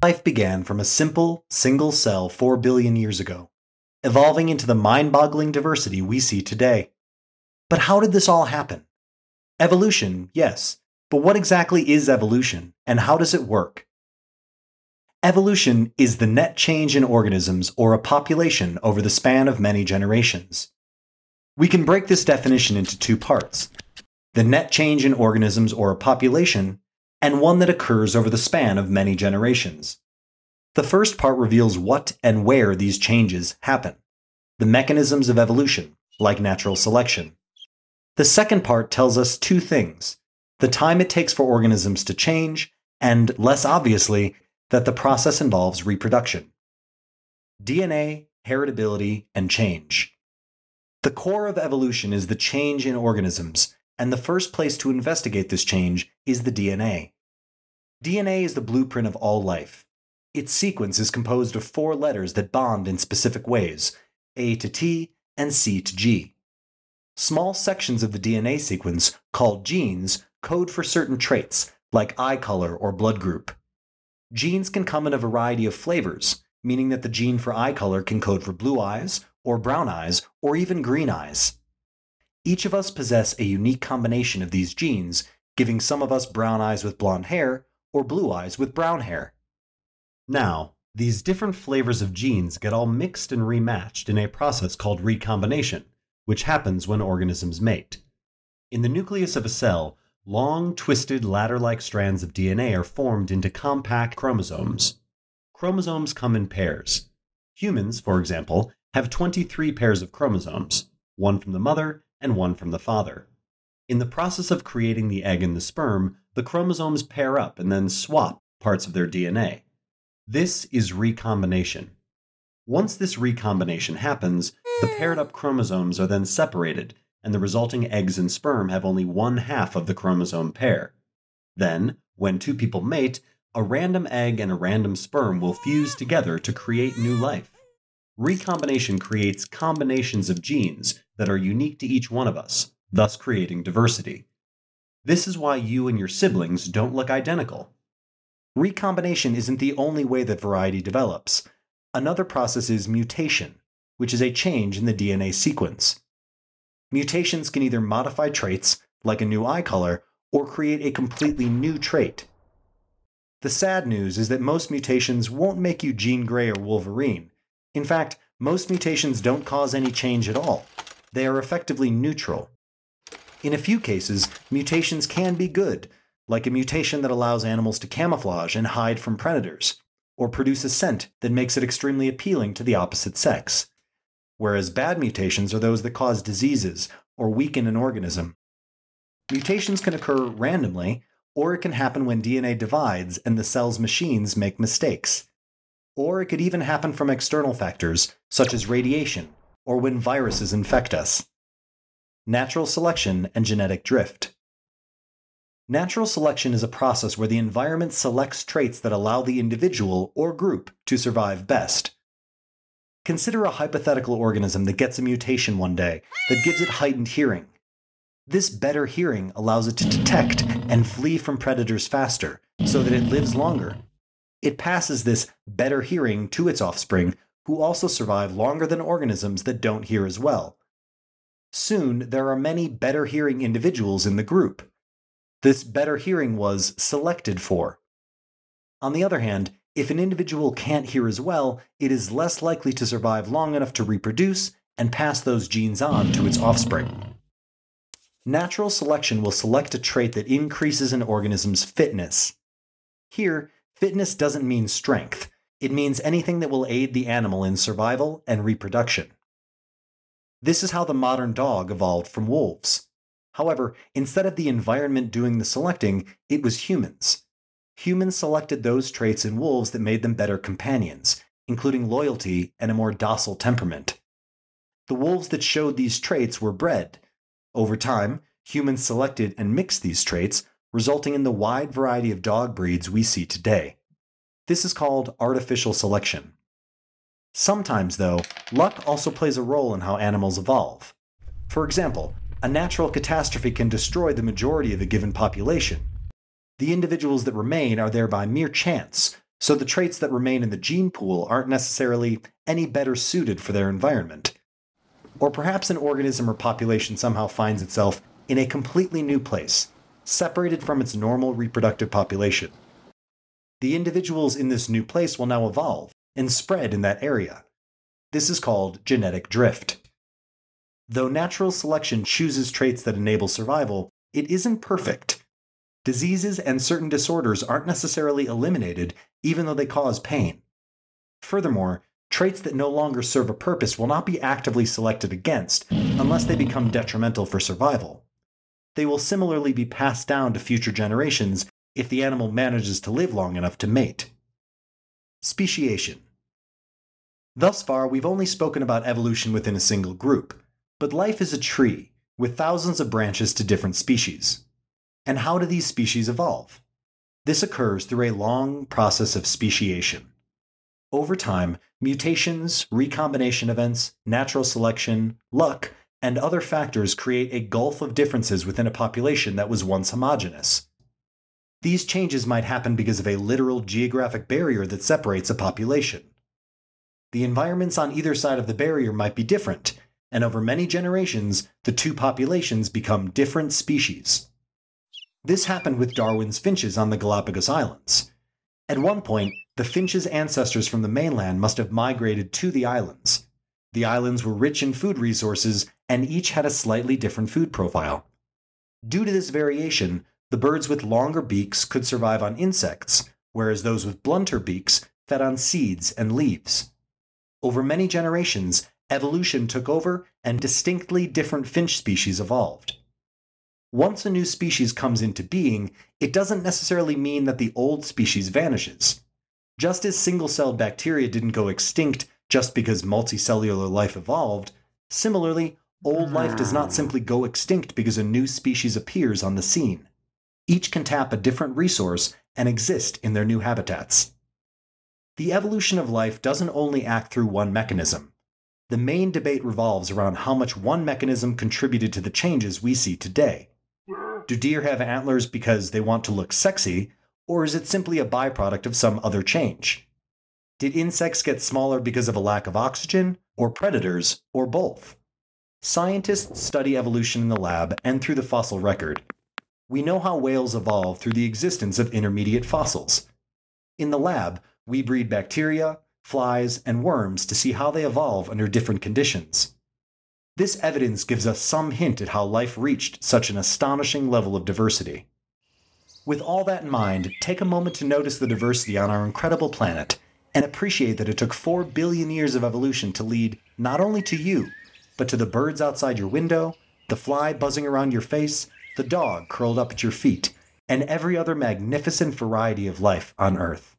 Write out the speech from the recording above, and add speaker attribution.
Speaker 1: Life began from a simple, single cell 4 billion years ago, evolving into the mind boggling diversity we see today. But how did this all happen? Evolution, yes, but what exactly is evolution, and how does it work? Evolution is the net change in organisms or a population over the span of many generations. We can break this definition into two parts the net change in organisms or a population, and one that occurs over the span of many generations. The first part reveals what and where these changes happen the mechanisms of evolution, like natural selection. The second part tells us two things the time it takes for organisms to change, and, less obviously, that the process involves reproduction. DNA, heritability, and change. The core of evolution is the change in organisms, and the first place to investigate this change is the DNA. DNA is the blueprint of all life. Its sequence is composed of four letters that bond in specific ways A to T and C to G. Small sections of the DNA sequence, called genes, code for certain traits, like eye color or blood group. Genes can come in a variety of flavors, meaning that the gene for eye color can code for blue eyes, or brown eyes, or even green eyes. Each of us possess a unique combination of these genes, giving some of us brown eyes with blonde hair, or blue eyes with brown hair. Now, these different flavors of genes get all mixed and rematched in a process called recombination, which happens when organisms mate. In the nucleus of a cell, Long, twisted, ladder like strands of DNA are formed into compact chromosomes. Chromosomes come in pairs. Humans, for example, have 23 pairs of chromosomes, one from the mother and one from the father. In the process of creating the egg and the sperm, the chromosomes pair up and then swap parts of their DNA. This is recombination. Once this recombination happens, the paired up chromosomes are then separated and the resulting eggs and sperm have only one half of the chromosome pair. Then, when two people mate, a random egg and a random sperm will fuse together to create new life. Recombination creates combinations of genes that are unique to each one of us, thus creating diversity. This is why you and your siblings don't look identical. Recombination isn't the only way that variety develops. Another process is mutation, which is a change in the DNA sequence. Mutations can either modify traits, like a new eye color, or create a completely new trait. The sad news is that most mutations won't make you Jean Grey or Wolverine. In fact, most mutations don't cause any change at all. They are effectively neutral. In a few cases, mutations can be good, like a mutation that allows animals to camouflage and hide from predators, or produce a scent that makes it extremely appealing to the opposite sex whereas bad mutations are those that cause diseases or weaken an organism. Mutations can occur randomly, or it can happen when DNA divides and the cell's machines make mistakes. Or it could even happen from external factors, such as radiation, or when viruses infect us. Natural selection and genetic drift. Natural selection is a process where the environment selects traits that allow the individual or group to survive best. Consider a hypothetical organism that gets a mutation one day that gives it heightened hearing. This better hearing allows it to detect and flee from predators faster, so that it lives longer. It passes this better hearing to its offspring, who also survive longer than organisms that don't hear as well. Soon, there are many better hearing individuals in the group. This better hearing was selected for. On the other hand, if an individual can't hear as well, it is less likely to survive long enough to reproduce and pass those genes on to its offspring. Natural selection will select a trait that increases an organism's fitness. Here, fitness doesn't mean strength, it means anything that will aid the animal in survival and reproduction. This is how the modern dog evolved from wolves. However, instead of the environment doing the selecting, it was humans humans selected those traits in wolves that made them better companions, including loyalty and a more docile temperament. The wolves that showed these traits were bred. Over time, humans selected and mixed these traits, resulting in the wide variety of dog breeds we see today. This is called artificial selection. Sometimes, though, luck also plays a role in how animals evolve. For example, a natural catastrophe can destroy the majority of a given population, the individuals that remain are there by mere chance, so the traits that remain in the gene pool aren't necessarily any better suited for their environment. Or perhaps an organism or population somehow finds itself in a completely new place, separated from its normal reproductive population. The individuals in this new place will now evolve and spread in that area. This is called genetic drift. Though natural selection chooses traits that enable survival, it isn't perfect. Diseases and certain disorders aren't necessarily eliminated, even though they cause pain. Furthermore, traits that no longer serve a purpose will not be actively selected against unless they become detrimental for survival. They will similarly be passed down to future generations if the animal manages to live long enough to mate. Speciation. Thus far, we've only spoken about evolution within a single group, but life is a tree, with thousands of branches to different species. And how do these species evolve? This occurs through a long process of speciation. Over time, mutations, recombination events, natural selection, luck, and other factors create a gulf of differences within a population that was once homogeneous. These changes might happen because of a literal geographic barrier that separates a population. The environments on either side of the barrier might be different, and over many generations, the two populations become different species. This happened with Darwin's finches on the Galapagos Islands. At one point, the finches' ancestors from the mainland must have migrated to the islands. The islands were rich in food resources, and each had a slightly different food profile. Due to this variation, the birds with longer beaks could survive on insects, whereas those with blunter beaks fed on seeds and leaves. Over many generations, evolution took over and distinctly different finch species evolved. Once a new species comes into being, it doesn't necessarily mean that the old species vanishes. Just as single celled bacteria didn't go extinct just because multicellular life evolved, similarly, old life does not hmm. simply go extinct because a new species appears on the scene. Each can tap a different resource and exist in their new habitats. The evolution of life doesn't only act through one mechanism. The main debate revolves around how much one mechanism contributed to the changes we see today. Do deer have antlers because they want to look sexy, or is it simply a byproduct of some other change? Did insects get smaller because of a lack of oxygen, or predators, or both? Scientists study evolution in the lab and through the fossil record. We know how whales evolved through the existence of intermediate fossils. In the lab, we breed bacteria, flies, and worms to see how they evolve under different conditions. This evidence gives us some hint at how life reached such an astonishing level of diversity. With all that in mind, take a moment to notice the diversity on our incredible planet and appreciate that it took 4 billion years of evolution to lead not only to you, but to the birds outside your window, the fly buzzing around your face, the dog curled up at your feet, and every other magnificent variety of life on Earth.